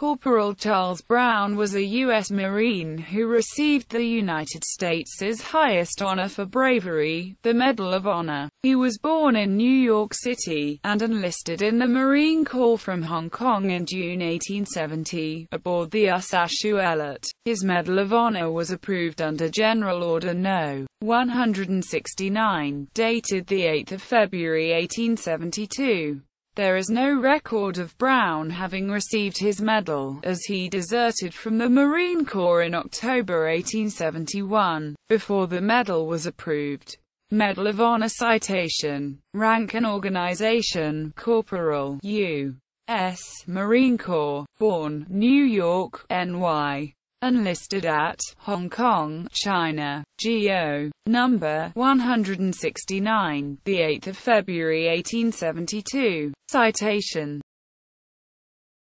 Corporal Charles Brown was a U.S. Marine who received the United States' highest honor for bravery, the Medal of Honor. He was born in New York City, and enlisted in the Marine Corps from Hong Kong in June 1870, aboard the USS Ashuelot. His Medal of Honor was approved under General Order No. 169, dated 8 February 1872. There is no record of Brown having received his medal, as he deserted from the Marine Corps in October 1871, before the medal was approved. Medal of Honor Citation Rank and Organization Corporal U.S. Marine Corps, born, New York, NY enlisted at Hong Kong, China, GO number 169, the 8th of February 1872. Citation